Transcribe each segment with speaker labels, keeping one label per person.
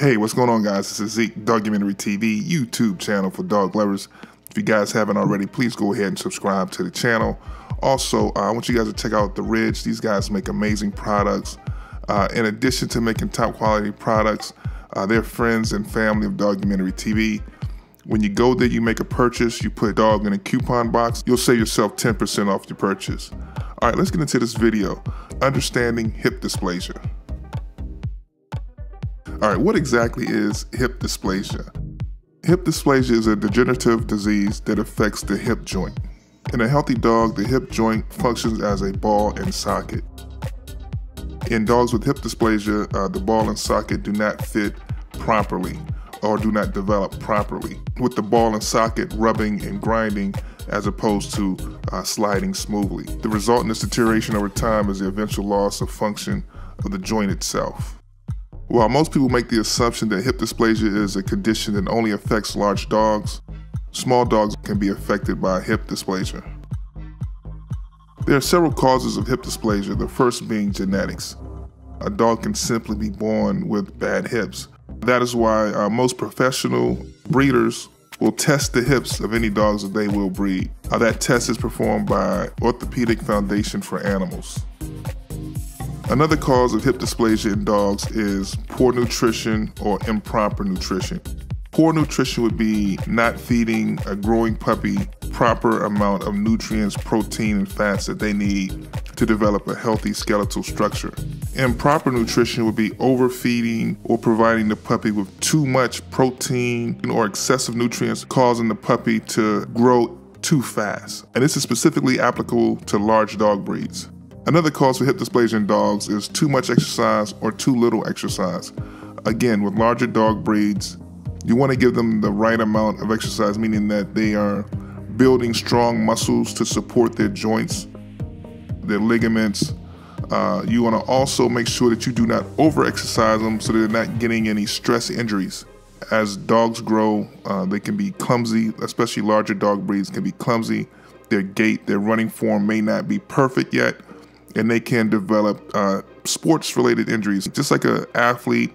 Speaker 1: Hey, what's going on, guys? This is Zeke, Dogumentary TV, YouTube channel for dog lovers. If you guys haven't already, please go ahead and subscribe to the channel. Also, uh, I want you guys to check out The Ridge. These guys make amazing products. Uh, in addition to making top quality products, uh, they're friends and family of Dogumentary TV. When you go there, you make a purchase, you put a dog in a coupon box, you'll save yourself 10% off your purchase. All right, let's get into this video. Understanding hip dysplasia. All right, what exactly is hip dysplasia? Hip dysplasia is a degenerative disease that affects the hip joint. In a healthy dog, the hip joint functions as a ball and socket. In dogs with hip dysplasia, uh, the ball and socket do not fit properly or do not develop properly, with the ball and socket rubbing and grinding as opposed to uh, sliding smoothly. The result in this deterioration over time is the eventual loss of function of the joint itself. While most people make the assumption that hip dysplasia is a condition that only affects large dogs, small dogs can be affected by hip dysplasia. There are several causes of hip dysplasia, the first being genetics. A dog can simply be born with bad hips. That is why uh, most professional breeders will test the hips of any dogs that they will breed. Uh, that test is performed by Orthopedic Foundation for Animals. Another cause of hip dysplasia in dogs is poor nutrition or improper nutrition. Poor nutrition would be not feeding a growing puppy proper amount of nutrients, protein, and fats that they need to develop a healthy skeletal structure. Improper nutrition would be overfeeding or providing the puppy with too much protein or excessive nutrients, causing the puppy to grow too fast. And this is specifically applicable to large dog breeds. Another cause for hip dysplasia in dogs is too much exercise or too little exercise. Again, with larger dog breeds, you want to give them the right amount of exercise, meaning that they are building strong muscles to support their joints, their ligaments. Uh, you want to also make sure that you do not over exercise them so they're not getting any stress injuries. As dogs grow, uh, they can be clumsy, especially larger dog breeds can be clumsy. Their gait, their running form may not be perfect yet and they can develop uh, sports related injuries. Just like an athlete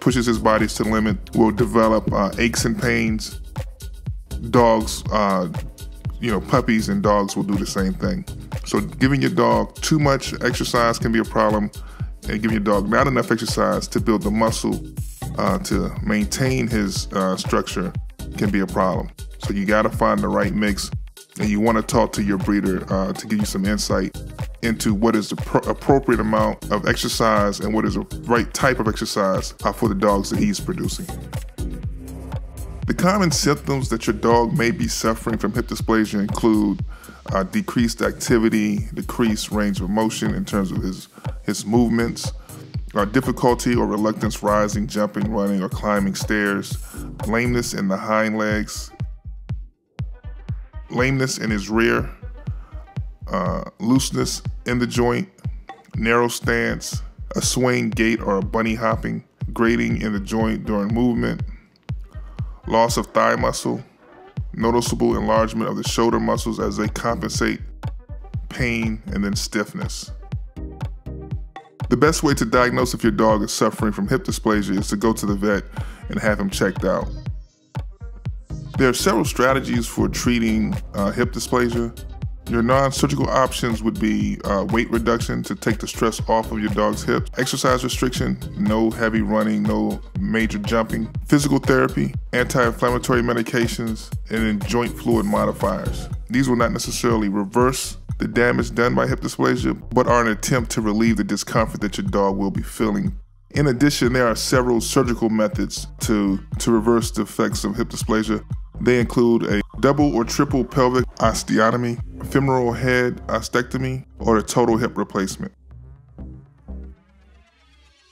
Speaker 1: pushes his body to the limit, will develop uh, aches and pains. Dogs, uh, you know, puppies and dogs will do the same thing. So, giving your dog too much exercise can be a problem, and giving your dog not enough exercise to build the muscle uh, to maintain his uh, structure can be a problem. So, you got to find the right mix and you want to talk to your breeder uh, to give you some insight into what is the pro- appropriate amount of exercise and what is the right type of exercise for the dogs that he's producing. The common symptoms that your dog may be suffering from hip dysplasia include uh, decreased activity, decreased range of motion in terms of his, his movements, uh, difficulty or reluctance rising, jumping, running, or climbing stairs, lameness in the hind legs, lameness in his rear, uh, looseness in the joint, narrow stance, a swaying gait or a bunny hopping, grating in the joint during movement, loss of thigh muscle, noticeable enlargement of the shoulder muscles as they compensate pain, and then stiffness. The best way to diagnose if your dog is suffering from hip dysplasia is to go to the vet and have him checked out. There are several strategies for treating uh, hip dysplasia. Your non-surgical options would be uh, weight reduction to take the stress off of your dog's hips, exercise restriction, no heavy running, no major jumping, physical therapy, anti-inflammatory medications, and then joint fluid modifiers. These will not necessarily reverse the damage done by hip dysplasia, but are an attempt to relieve the discomfort that your dog will be feeling in addition, there are several surgical methods to, to reverse the effects of hip dysplasia. They include a double or triple pelvic osteotomy, femoral head ostectomy, or a total hip replacement.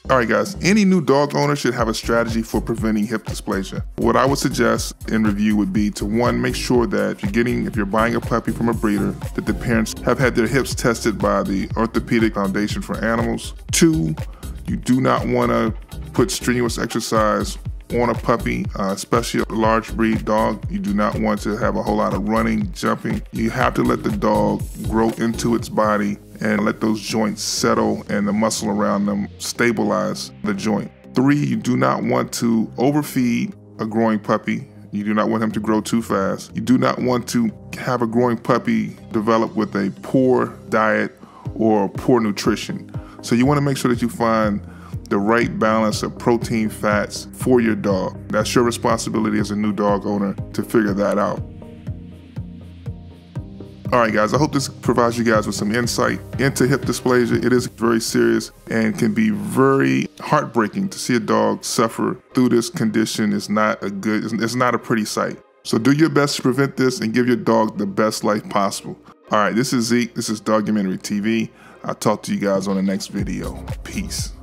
Speaker 1: All right, guys, any new dog owner should have a strategy for preventing hip dysplasia. What I would suggest in review would be to one, make sure that you're getting, if you're buying a puppy from a breeder, that the parents have had their hips tested by the Orthopedic Foundation for Animals. Two, you do not want to put strenuous exercise on a puppy, uh, especially a large breed dog. You do not want to have a whole lot of running, jumping. You have to let the dog grow into its body and let those joints settle and the muscle around them stabilize the joint. Three, you do not want to overfeed a growing puppy. You do not want him to grow too fast. You do not want to have a growing puppy develop with a poor diet or poor nutrition. So you want to make sure that you find the right balance of protein fats for your dog. That's your responsibility as a new dog owner to figure that out. All right, guys, I hope this provides you guys with some insight into hip dysplasia. It is very serious and can be very heartbreaking to see a dog suffer through this condition. It's not a good, it's not a pretty sight. So do your best to prevent this and give your dog the best life possible. All right, this is Zeke. This is Dogumentary TV. I'll talk to you guys on the next video. Peace.